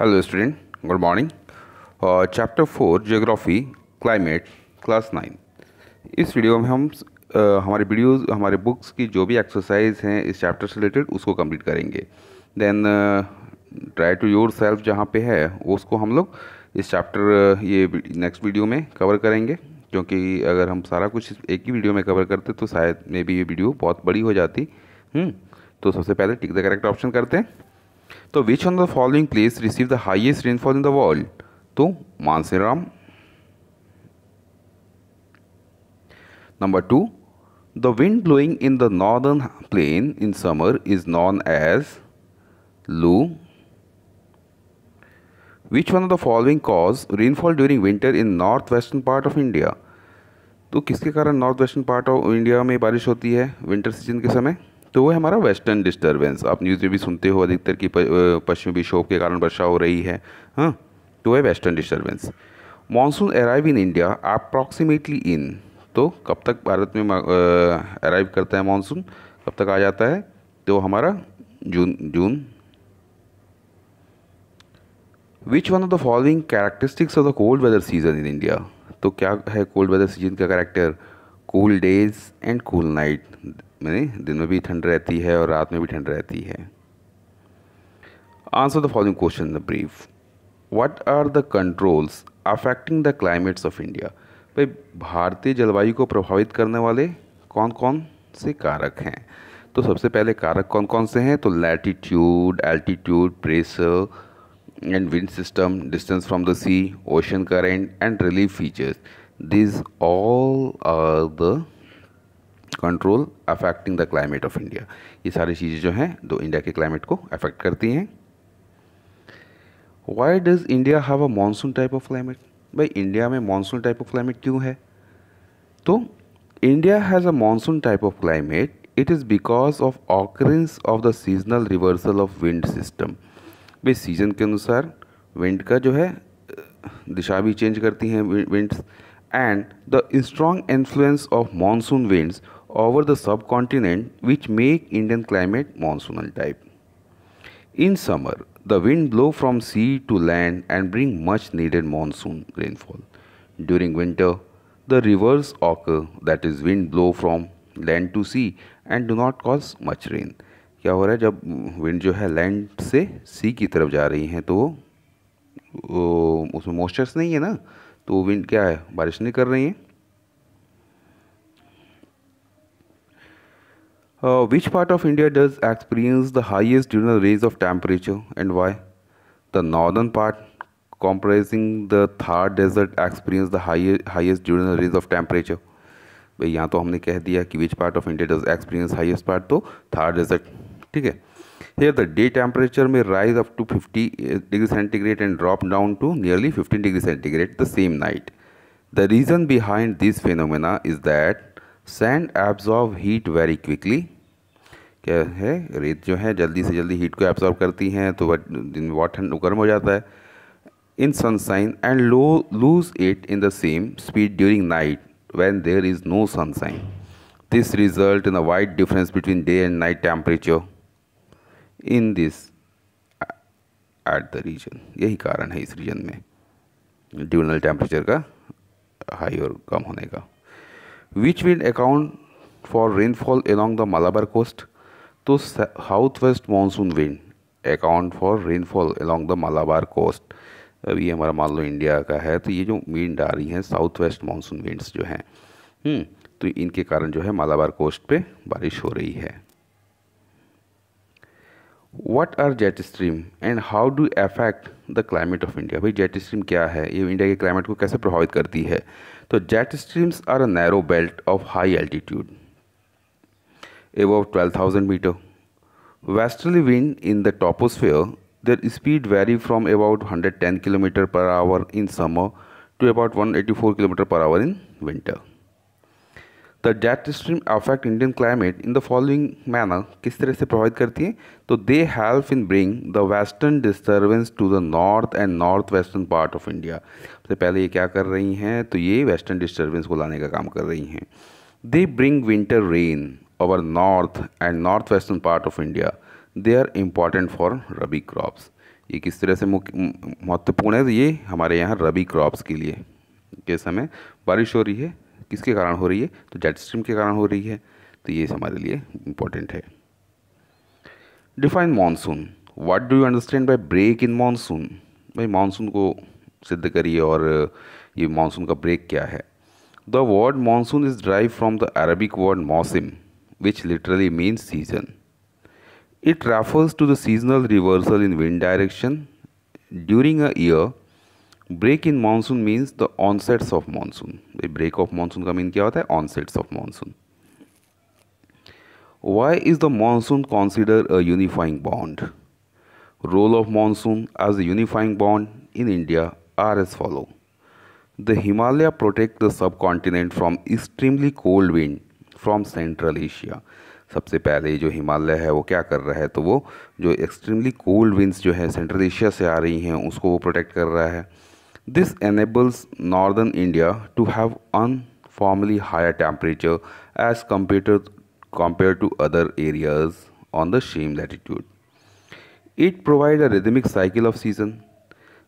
Hello student good morning chapter four geography climate class nine इस video में हम uh, हमारे वीडियोस हमारे बुक्स की जो भी एक्सरसाइज हैं इस चैप्टर से रिलेटेड उसको कंप्लीट करेंगे. Then try to your self जहाँ पे है उसको हम लोग इस चैप्टर uh, ये नेक्स्ट वीडियो में कवर करेंगे. क्योंकि अगर हम सारा कुछ एक ही वीडियो में कवर करते तो शायद मे बी ये वीडियो बहुत बड़ी हो जाती. हम्म, तो सबसे पहले टिक द करेक्ट ऑप्शन करते हैं. तो which on the following place receive the highest rainfall in the world तो Mawsynram. Number two the wind blowing in the northern plain in summer is known as loo which one of the following cause rainfall during winter in north western part of India तो किसके कारण north western part of India में बारिश होती है winter season के समय? तो वो है हमारा वेस्टर्न डिस्टर्बेंस आप न्यूज़ में भी सुनते हो, अधिकतर कि पश्चिमी विक्षोभ के कारण वर्षा हो रही है। हाँ तो है western disturbance monsoon arrive in India approximately in तो कब तक भारत में अराइव करता है मानसून कब तक आ जाता है? तो हमारा जून जून। Which one of the following characteristics of the cold weather season in India तो क्या है कोल्ड वेदर सीज़न का character cool days and cool night मैंने दिन में भी ठंड रहती है और रात में भी ठंड रहती है। Answer the following question the brief what are the controls affecting the climates of India भाई, भारतीय जलवायु को प्रभावित करने वाले कौन कौन से कारक हैं? तो सबसे पहले कारक कौन कौन से हैं? तो latitude altitude pressure and wind system distance from the sea ocean current and relief features this all are the control affecting the climate of India ये सारी चीज़ें जो हैं, दो इंडिया के क्लाइमेट को अफेक्ट करती हैं। Why does India have a monsoon type of climate भाई इंडिया में मानसून टाइप ऑफ़ क्लाइमेट क्यों है? तो India has a monsoon type of climate it is because of occurrence of the seasonal reversal of wind system भाई season के अनुसार wind का जो है, दिशा भी चेंज करती हैं winds and the strong influence of monsoon winds over the subcontinent which make Indian climate monsoonal type. In summer, the wind blow from sea to land and bring much needed monsoon rainfall. During winter, the reverse occur that is wind blow from land to sea and do not cause much rain. क्या हो रहा है जब wind जो है land से sea की तरफ़ जा रही हैं तो उसमें मॉइस्चर्स नहीं है ना तो विंड क्या है बारिश नहीं कर रही हैं Uh, which part of India does experience the highest diurnal range of temperature and why? The northern part comprising the Thar desert experience the highest highest diurnal range of temperature. भाई यहाँ तो हमने कह दिया कि which part of India does experience highest part तो Thar desert ठीक है here the day temperature may rise up to 50 degree centigrade and drop down to nearly 15 degree centigrade the same night the reason behind this phenomena is that sand absorb heat very quickly क्या है? रेत जो है, जल्दी से जल्दी heat को absorb करती हैं तो दिन ठंड, गर्म हो जाता है। In sunshine and lo lose it in the same speed during night when there is no sunshine this result in a wide difference between day and night temperature in this at the region यही कारण है इस region में। Diurnal temperature का high और कम होने का। Which will account for rainfall along the Malabar coast So southwest monsoon wind account for rainfall along the Malabar coast अब ये हमारा मान लो इंडिया का है तो ये जो विंड आ रही हैं साउथ वेस्ट मानसून विंड्स जो हैं हम्म, तो इनके कारण जो है मालाबार कोस्ट पे बारिश हो रही है What are jet stream and how do affect the climate of India भाई जेट स्ट्रीम क्या है ये इंडिया के क्लाइमेट को कैसे प्रभावित करती है तो jet streams are a narrow belt of high altitude above 12,000 meter. Westerly wind in the troposphere, their speed vary from about 110 km per hour in summer to about 184 km per hour in winter. The jet stream affect Indian climate in the following manner किस तरह से प्रभावित करती है? तो they help in bring the western disturbance to the north and north western part of India सबसे पहले ये क्या कर रही हैं? तो ये वेस्टर्न डिस्टर्बेंस को लाने का काम कर रही हैं। They bring winter rain over north and north western part of India they are important for rabi crops ये किस तरह से महत्वपूर्ण है? तो ये हमारे यहाँ रबी क्रॉप्स के लिए के समय बारिश हो रही है। किसके कारण हो रही है? तो जेट स्ट्रीम के कारण हो रही है। तो ये हमारे लिए इम्पोर्टेंट है। Define monsoon what do you understand by break in monsoon भाई मानसून को सिद्ध करिए और ये मानसून का ब्रेक क्या है? The word monsoon is drive from the Arabic word mausam which literally means season it refers to the seasonal reversal in wind direction during a year break in monsoon means the onsets of monsoon break of monsoon का mean क्या होता है? Onsets of monsoon why is the monsoon consider a unifying bond Role of monsoon as a unifying bond in India are as follow. The Himalaya protect the subcontinent from extremely cold wind from Central Asia. सबसे पहले जो हिमालय है, वो क्या कर रहा है? तो वो जो एक्सट्रीमली कोल्ड विंड्स जो है सेंट्रल एशिया से आ रही हैं, उसको वो प्रोटेक्ट कर रहा है। This enables northern India to have uniformly higher temperature as compare compared to other areas on the same latitude. It provides a rhythmic cycle of season.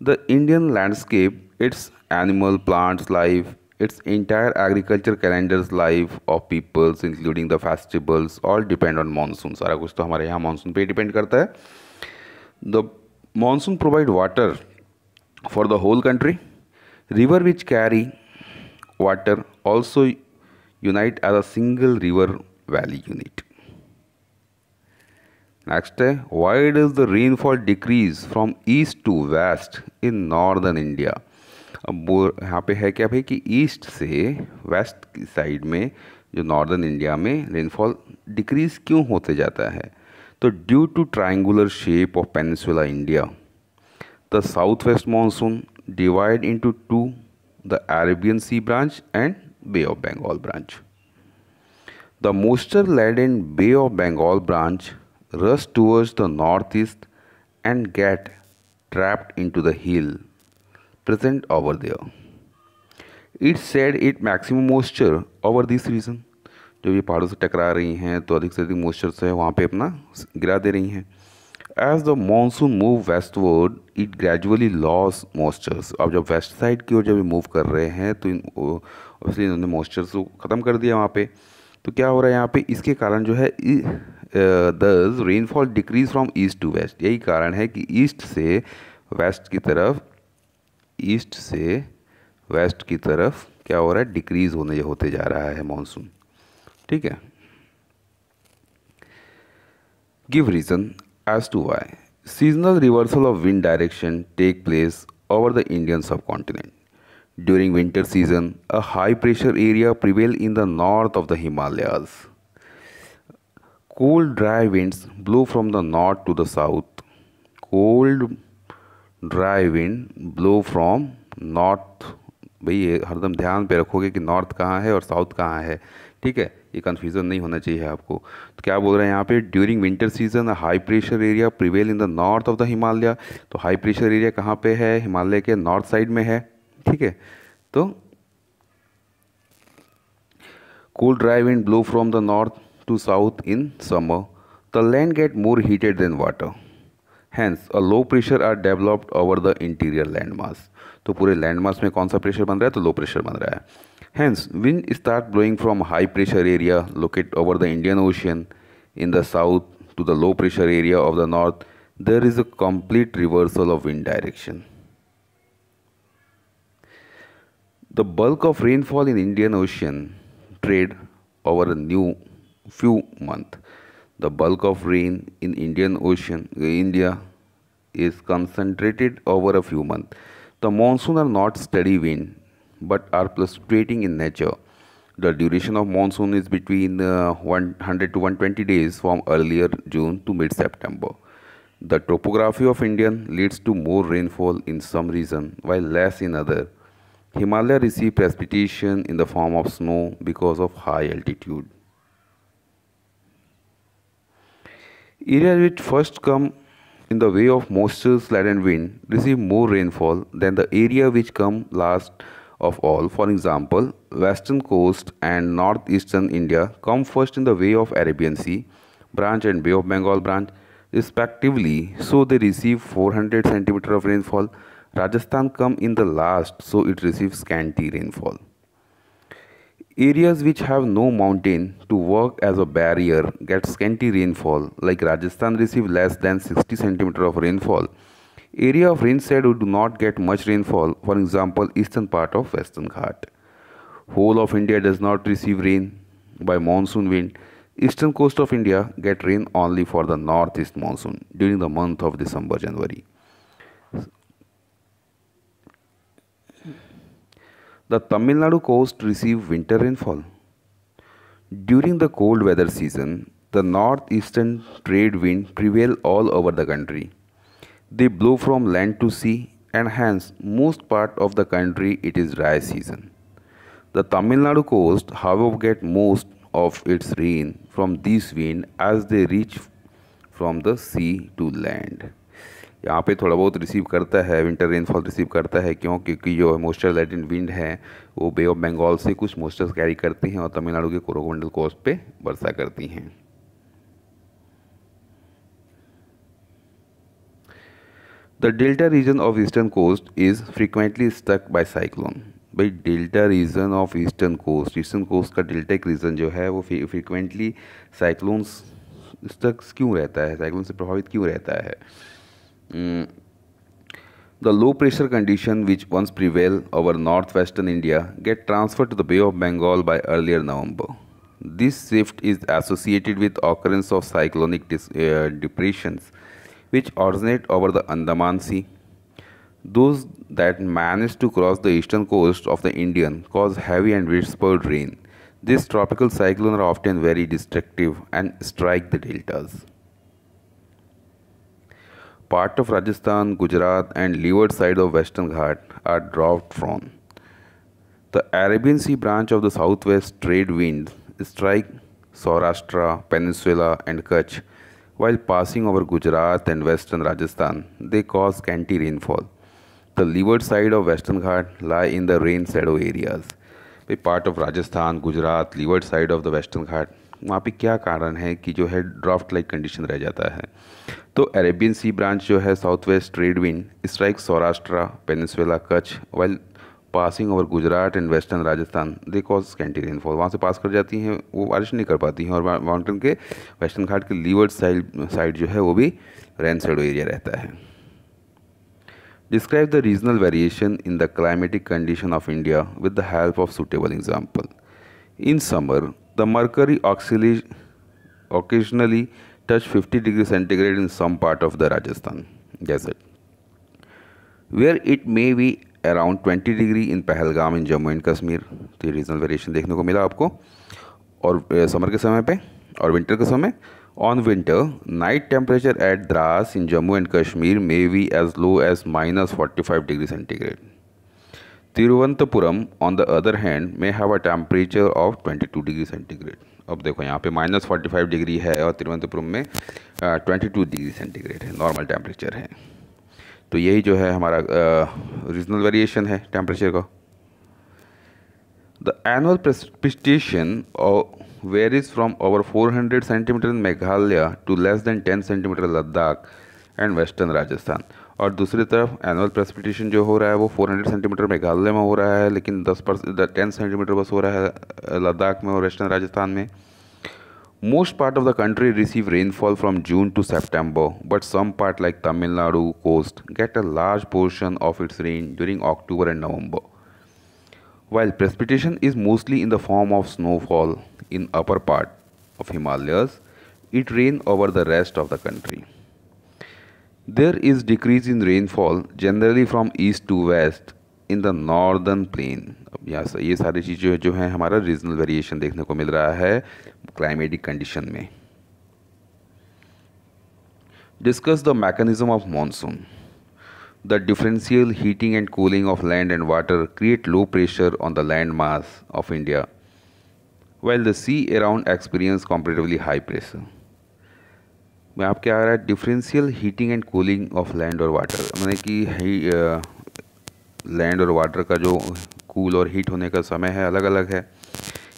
The Indian landscape, its animal, plants life, its entire agriculture calendar's life of peoples including the festivals all depend on monsoon. सारा कुछ तो हमारे यहाँ monsoon पे depend करता है The monsoon provide water for the whole country. River which carry water also unite as a single river valley unit. है why does the rainfall decrease from east to west in northern India अब यहाँ पे है क्या भाई कि east से west की साइड में, जो नॉर्दर्न इंडिया में रेनफॉल डिक्रीज क्यों होते जाता है तो due to triangular shape of peninsula India west monsoon divide into two the Arabian sea branch and bay of Bengal branch the moisture laden in bay of Bengal rush towards the northeast and get trapped into the hill present over there. It said it maximum moisture over this region. जब ये पहाड़ों से टकरा रही हैं तो अधिक से अधिक मॉइस्चर से वहाँ पे अपना गिरा दे रही हैं as the monsoon move westward it gradually loss moistures अब जब वेस्ट साइड की ओर जब ये मूव कर रहे हैं तो ऑब्वियसली इन्होंने मॉइस्चर्स को ख़त्म कर दिया वहाँ पे। तो क्या हो रहा है यहाँ पे? इसके कारण जो है thus rainfall decrease from east to west यही कारण है कि ईस्ट से वेस्ट की तरफ़ ईस्ट से वेस्ट की तरफ़ क्या हो रहा है? डिक्रीज होने होते जा रहा है मानसून ठीक है? Give reason to why seasonal reversal of wind direction take place over the Indian subcontinent during winter season a high pressure area prevail in the north of the Himalayas Cold dry winds blow from the north to the south. Cold, dry wind blow from north. भाई हरदम ध्यान पे रखोगे कि north कहाँ है और south कहाँ है। ठीक है? ये कन्फ्यूज़न नहीं होना चाहिए आपको। तो क्या बोल रहे हैं यहाँ पे during winter season high pressure area prevail in the north of the Himalaya तो हाई प्रेशर एरिया कहाँ पे है? हिमालय के नॉर्थ साइड में है ठीक है? तो cool dry wind blow from the north to south in summer, the land get more heated than water. Hence, a low pressure are developed over the interior landmass. तो पूरे लैंड मास में कौन सा प्रेशर बन रहा है? तो low pressure बन रहा है। Hence, wind start blowing from high pressure area located over the Indian Ocean in the south to the low pressure area of the north. There is a complete reversal of wind direction. The bulk of rainfall in Indian Ocean trade over a new few months. The bulk of rain in Indian Ocean, uh, India, is concentrated over a few months. The monsoon are not steady wind, but are fluctuating in nature. The duration of monsoon is between uh, 100 to 120 days from earlier June to mid-September. The topography of India leads to more rainfall in some region while less in other. Himalaya receive precipitation in the form of snow because of high altitude. Areas which first come in the way of moisture laden wind receive more rainfall than the area which come last of all. For example, western coast and northeastern India come first in the way of Arabian Sea branch and Bay of Bengal branch. respectively, so they receive 400 centimeter of rainfall. Rajasthan come in the last, so it receives scanty rainfall. Areas which have no mountain to work as a barrier get scanty rainfall, like Rajasthan receive less than 60 centimeter of rainfall. Area of rain shadow who do not get much rainfall, for example, eastern part of Western Ghat. Whole of India does not receive rain by monsoon wind. Eastern coast of India get rain only for the northeast monsoon during the month of December January. The Tamil Nadu coast receive winter rainfall. During the cold weather season, the northeastern trade wind prevail all over the country. They blow from land to sea and hence most part of the country it is dry season. The Tamil Nadu coast however get most of its rain from these wind as they reach from the sea to land. यहाँ पे थोड़ा बहुत receive करता है winter rainfall receive करता है क्यों क्योंकि जो मोस्टर लैटिन विंड है वो बे ऑफ़ बंगाल से कुछ मोस्टर्स कैरी करती हैं और तमिलनाडु के कोरोमंडल कोस्ट पे वर्षा करती हैं the delta region of eastern coast is frequently struck by cyclone भाई delta region of eastern coast eastern coast का डेल्टा रीजन जो है वो फ्रीक्वेंटली साइक्लोन्स तक क्यों रहता है साइक्लोन से प्रभावित क्यों रहता है the low pressure condition which once prevail over north western India get transfer to the Bay of Bengal by earlier November this shift is associated with occurrence of cyclonic depressions which originate over the Andaman Sea those that manage to cross the eastern coast of the Indian cause heavy and widespread rain. These tropical cyclones are often very destructive and strike the deltas. Part of Rajasthan, Gujarat and leeward side of Western Ghat are drought prone. The Arabian Sea branch of the southwest trade winds strike Saurashtra, Peninsula and Kutch while passing over Gujarat and western Rajasthan. They cause scanty rainfall. The leeward side of Western Ghat lie in the rain shadow areas. भाई part of Rajasthan Gujarat leeward side of the western Ghat वहाँ पे क्या कारण है कि जो है drought like condition रह जाता है तो अरेबियन सी ब्रांच जो है south west trade wind strike Saurashtra peninsula Kutch while passing over Gujarat and western Rajasthan they cause scanty rainfall वहाँ से पास कर जाती हैं, वो बारिश नहीं कर पाती हैं और माउंटेन के वेस्टर्न घाट के लीवर साइड साइड जो है, वो भी रेन सेडो एरिया रहता है। Describe the regional variation in the climatic condition of India with the help of suitable example in summer the mercury occasionally occasionally touch fifty degree centigrade in some part of the Rajasthan desert where it may be around 20 degree in Pahalgam in Jammu and Kashmir तो ये regional variation देखने को मिला आपको। और summer के समय पे और विंटर के समय on winter night temperature at Dras in Jammu and Kashmir may be as low as minus forty five degree centigrade Thiruvananthapuram on the other hand may have a temperature of 22 degree centigrade अब देखो, यहाँ पे minus forty five degree है और तिरुवंतपुरम में 22 degree centigrade है normal temperature है। तो यही जो है हमारा रीजनल वेरिएशन है टेम्परेचर का। The annual precipitation varies from over 400 cm in Meghalaya to less than 10 cm Ladakh and western Rajasthan और दूसरी तरफ़ एनुअल प्रेसिपिटेशन जो हो रहा है वो 400 सेंटीमीटर मेघालय में हो रहा है, लेकिन 10 परसेंट टेन सेंटीमीटर बस हो रहा है लद्दाख में और वेस्टर्न राजस्थान में। Most part of the country receive rainfall from June to September, but some part like Tamil Nadu coast get a large portion of its rain during October and November. While precipitation is mostly in the form of snowfall in upper part of Himalayas, it rain over the rest of the country. There is decrease in rainfall generally from east to west in the northern plain अब यहाँ ये सारी चीज़ें जो, जो है हमारा regional variation देखने को मिल रहा है क्लाइमेटिक कंडीशन में। Discuss the mechanism of monsoon the differential heating and cooling of land and water create low pressure on the land mass of India well the sea around experience comparatively high pressure मैं आपके आ रहा है differential heating and cooling of land और water मैंने कि land और water का जो कूल और हीट होने का समय है अलग अलग है।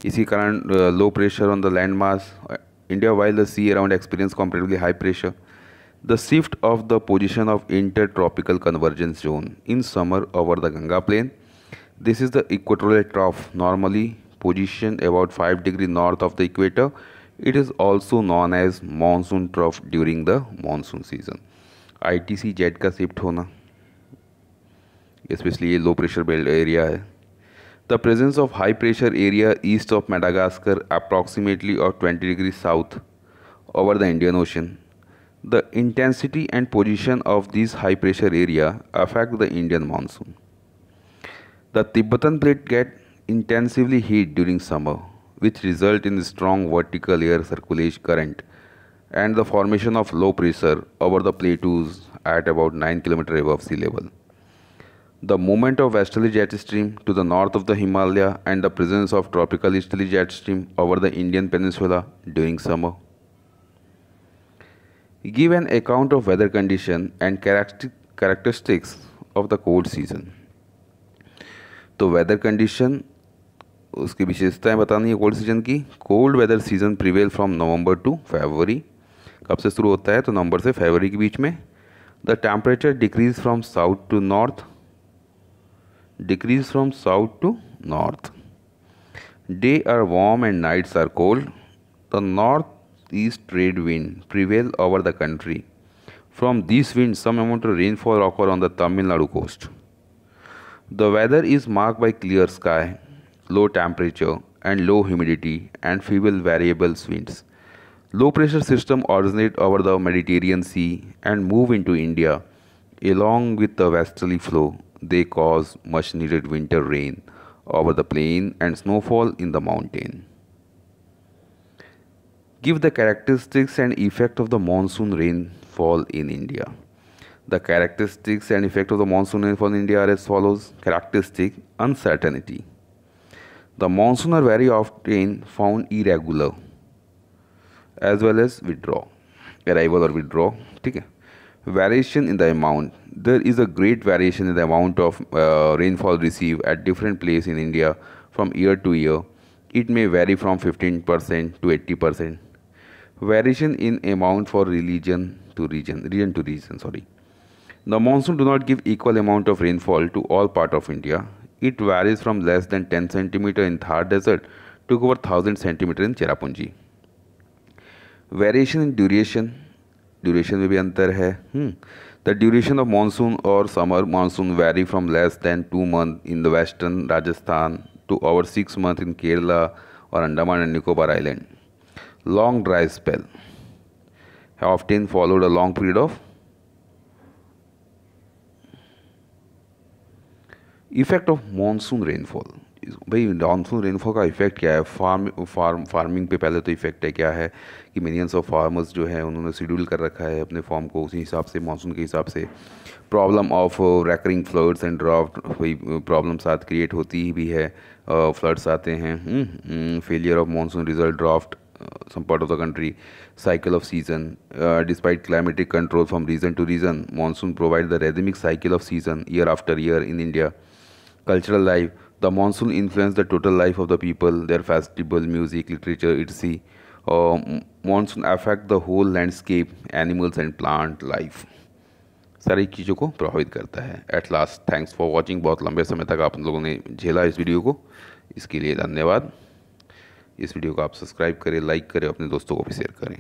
इसी कारण low pressure on the land mass India while the sea around experience comparatively high pressure the shift of the position of inter tropical convergence zone in summer over the Ganga plain this is the equatorial trough normally position about five degree north of the equator it is also known as monsoon trough during the monsoon season I T C jet का shift होना। Specially ये low pressure belt area है the presence of high pressure area east of Madagascar approximately और 20 degree south over the Indian Ocean. The intensity and position of this high pressure area affect the Indian monsoon. The Tibetan plate get intensively heat during summer, which result in strong vertical air circulation current and the formation of low pressure over the plateaus at about 9 km above sea level. The movement of westerly jet stream to the north of the Himalaya and the presence of tropical easterly jet stream over the Indian peninsula during summer Give an account of weather condition and characteristics of the cold season. तो weather condition उसकी विशेषताएँ बतानी है cold season की cold weather season prevail from November to February कब से शुरू होता है तो नवंबर से फेबरी के बीच में the temperature decreases from south to north decrease from south to north. Day are warm and nights are cold. The northeast trade wind prevail over the country. From this wind, some amount of rainfall occur on the Tamil Nadu coast. The weather is marked by clear sky, low temperature and low humidity and feeble variable winds. Low pressure system originate over the Mediterranean Sea and move into India along with the westerly flow they cause much needed winter rain over the plain and snowfall in the mountain. Give the characteristics and effect of the monsoon rainfall in India. The characteristics and effect of the monsoon rainfall in India are as follows. Characteristic uncertainty. The monsoon are very often found irregular as well as withdraw, arrival or withdraw. Okay. Variation in the amount. There is a great variation in the amount of uh, rainfall received at different places in India from year to year. It may vary from 15% to 80% variation in amount for region to region region to region sorry the monsoon do not give equal amount of rainfall to all part of india it varies from less than 10 centimeter in thar desert to over 1000 centimeter in cherrapunji variation in duration duration में भी अंतर है। The duration of monsoon और summer monsoon vary from less than two month in the western Rajasthan to over six month in Kerala और Andaman and Nicobar island long dry spell है of ten followed a long period of effect of monsoon rainfall भाई monsoon rainfall का effect क्या है? Farm farm farming पे पहले तो effect है क्या है कि मिलियंस ऑफ़ फार्मर्स जो है उन्होंने शेड्यूल कर रखा है अपने फॉर्म को उसी हिसाब से मानसून के हिसाब से। Problem of recurring floods and drought problem साथ क्रिएट होती भी है। फ्लड्स uh, आते हैं failure of monsoon result drought part of the country cycle of season uh, despite climatic control from region to region monsoon provides the rhythmic cycle of season year after year in india cultural life the monsoon influence the total life of the people their festival music literature etc uh, monsoon affect the whole landscape animals and plant life सारी चीज़ों को प्रभावित करता है at last thanks for watching बहुत लंबे समय तक आप लोगों ने झेला इस वीडियो को इसके लिए धन्यवाद इस वीडियो को आप सब्सक्राइब करें लाइक करें अपने दोस्तों को भी शेयर करें